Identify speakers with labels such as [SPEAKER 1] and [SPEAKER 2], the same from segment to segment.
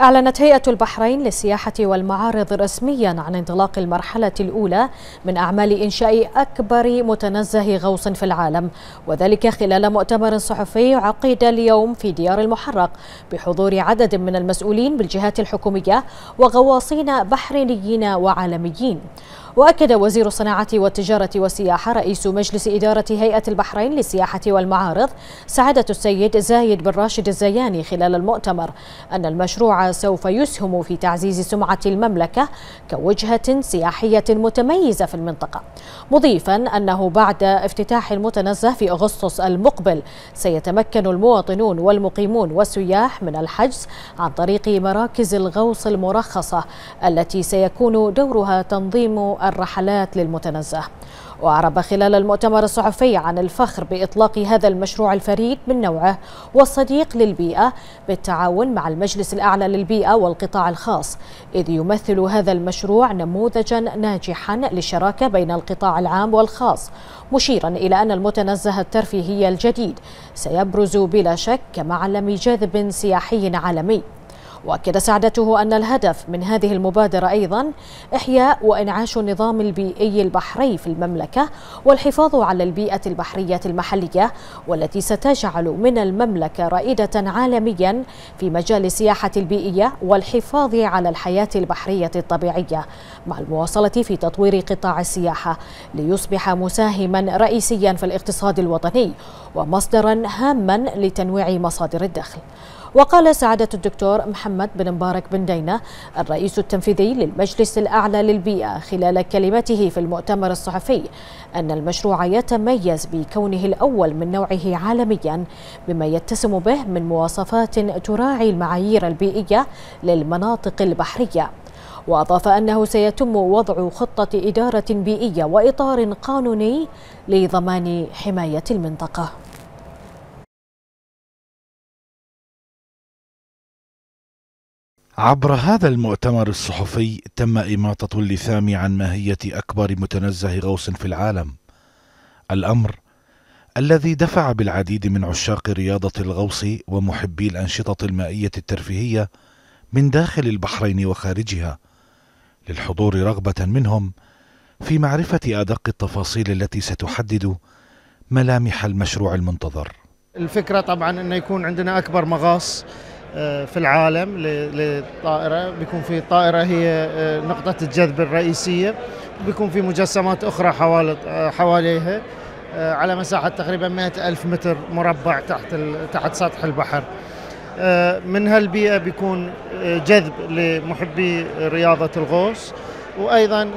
[SPEAKER 1] أعلنت هيئة البحرين للسياحة والمعارض رسميا عن انطلاق المرحلة الأولى من أعمال إنشاء أكبر متنزه غوص في العالم وذلك خلال مؤتمر صحفي عقد اليوم في ديار المحرق بحضور عدد من المسؤولين بالجهات الحكومية وغواصين بحرينيين وعالميين. وأكد وزير الصناعة والتجارة والسياحة رئيس مجلس إدارة هيئة البحرين للسياحة والمعارض سعادة السيد زايد بن راشد الزياني خلال المؤتمر أن المشروع سوف يسهم في تعزيز سمعة المملكة كوجهة سياحية متميزة في المنطقة مضيفا أنه بعد افتتاح المتنزه في أغسطس المقبل سيتمكن المواطنون والمقيمون والسياح من الحجز عن طريق مراكز الغوص المرخصة التي سيكون دورها تنظيم الرحلات للمتنزه. وأعرب خلال المؤتمر الصحفي عن الفخر بإطلاق هذا المشروع الفريد من نوعه والصديق للبيئة بالتعاون مع المجلس الأعلى للبيئة والقطاع الخاص إذ يمثل هذا المشروع نموذجا ناجحا للشراكة بين القطاع العام والخاص مشيرا إلى أن المتنزه الترفيهي الجديد سيبرز بلا شك كمعلم جاذب سياحي عالمي. وأكد سعادته أن الهدف من هذه المبادرة أيضا إحياء وإنعاش النظام البيئي البحري في المملكة والحفاظ على البيئة البحرية المحلية والتي ستجعل من المملكة رائدة عالميا في مجال السياحة البيئية والحفاظ على الحياة البحرية الطبيعية. مع المواصلة في تطوير قطاع السياحة ليصبح مساهما رئيسيا في الاقتصاد الوطني ومصدرا هاما لتنويع مصادر الدخل. وقال سعادة الدكتور محمد بن مبارك بن دينة الرئيس التنفيذي للمجلس الأعلى للبيئة خلال كلمته في المؤتمر الصحفي أن المشروع يتميز بكونه الأول من نوعه عالميا بما يتسم به من مواصفات تراعي المعايير البيئية للمناطق البحرية. وأضاف أنه سيتم وضع خطة إدارة بيئية وإطار قانوني لضمان حماية المنطقة.
[SPEAKER 2] عبر هذا المؤتمر الصحفي تم إماطة اللثام عن ماهية أكبر متنزه غوص في العالم. الأمر الذي دفع بالعديد من عشاق رياضة الغوص ومحبي الأنشطة المائية الترفيهية من داخل البحرين وخارجها للحضور رغبة منهم في معرفة أدق التفاصيل التي ستحدد ملامح المشروع المنتظر.
[SPEAKER 3] الفكرة طبعا أنه يكون عندنا أكبر مغاص في العالم للطائرة بيكون في طائرة هي آه، نقطة الجذب الرئيسية. بيكون في مجسمات أخرى آه، حواليها على مساحة تقريبا 100 ألف متر مربع تحت تحت سطح البحر. من هالبيئة بيكون جذب لمحبي رياضة الغوص. وأيضا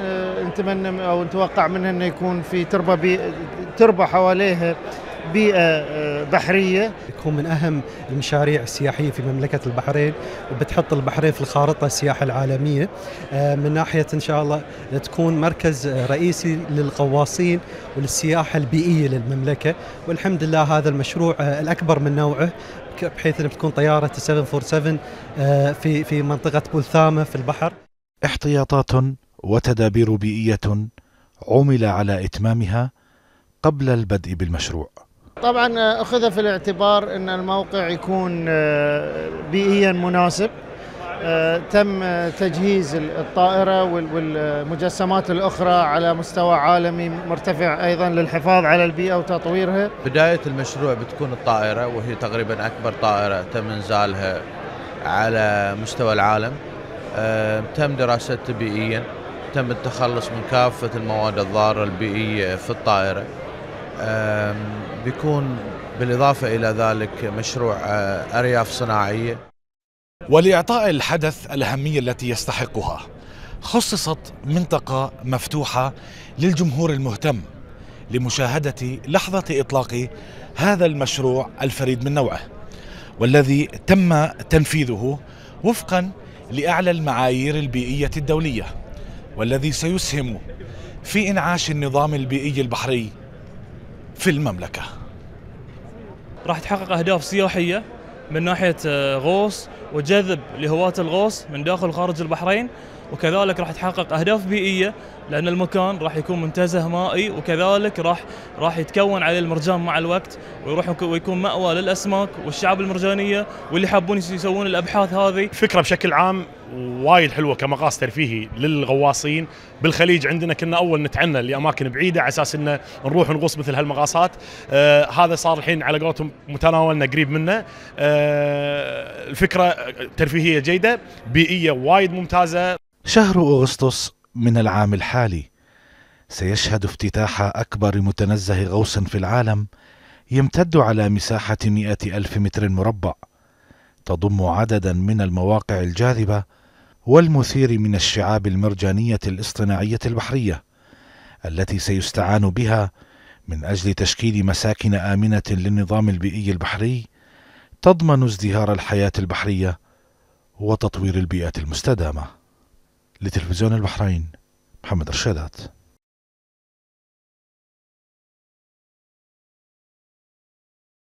[SPEAKER 3] نتمنى أو نتوقع منها انه يكون في تربة تربة حواليها بيئة آه، بحرية.
[SPEAKER 4] يكون من أهم المشاريع السياحية في مملكة البحرين وبتحط البحرين في الخارطة السياحة العالمية. آه، من ناحية إن شاء الله تكون مركز رئيسي للغواصين وللسياحة البيئية للمملكة. والحمد لله هذا المشروع آه، الأكبر من نوعه بحيث أن بتكون طيارة 747 في في منطقة بولثامة في البحر.
[SPEAKER 2] احتياطات وتدابير بيئية عمل على إتمامها قبل البدء بالمشروع.
[SPEAKER 3] طبعا آه، اخذ في الاعتبار إن الموقع يكون آه، بيئيا مناسب. آه، تم تجهيز الطائرة والمجسمات الأخرى على مستوى عالمي مرتفع أيضا للحفاظ على البيئة وتطويرها.
[SPEAKER 5] بداية المشروع بتكون الطائرة وهي تقريبا أكبر طائرة تم إنزالها على مستوى العالم. تم دراستها بيئيا. تم التخلص من كافة المواد الضارة البيئية في الطائرة. بيكون بالإضافة إلى ذلك مشروع آه، أرياف صناعية.
[SPEAKER 2] ولإعطاء الحدث الأهمية التي يستحقها خصصت منطقة مفتوحة للجمهور المهتم لمشاهدة لحظة إطلاق هذا المشروع الفريد من نوعه والذي تم تنفيذه وفقا لأعلى المعايير البيئية الدولية والذي سيسهم في إنعاش النظام البيئي البحري في المملكة.
[SPEAKER 6] راح تحقق أهداف سياحية من ناحية آه، غوص وجذب لهواة الغوص من داخل وخارج البحرين. وكذلك راح تحقق أهداف بيئية لأن المكان راح يكون منتزه مائي وكذلك راح راح يتكون عليه المرجان مع الوقت ويروح ويكون مأوى للأسماك والشعاب المرجانية واللي يحبون يسوون الأبحاث هذه.
[SPEAKER 7] الفكرة بشكل عام وايد حلوة كمقاس ترفيهي للغواصين. بالخليج عندنا كنا أول نتعنى لأماكن بعيدة على أساس إنه نروح نغوص مثل هالمقاسات آه هذا صار الحين على قولتهم متناولنا قريب منه. آه الفكرة ترفيهية جيدة بيئية وايد ممتازة.
[SPEAKER 2] شهر أغسطس من العام الحالي. سيشهد افتتاح أكبر متنزه غوص في العالم يمتد على مساحة مئة ألف متر مربع. تضم عددا من المواقع الجاذبة والمثير من الشعاب المرجانية الاصطناعية البحرية التي سيستعان بها من أجل تشكيل مساكن آمنة للنظام البيئي البحري تضمن ازدهار الحياة البحرية وتطوير البيئة المستدامة. لتلفزيون البحرين محمد رشادات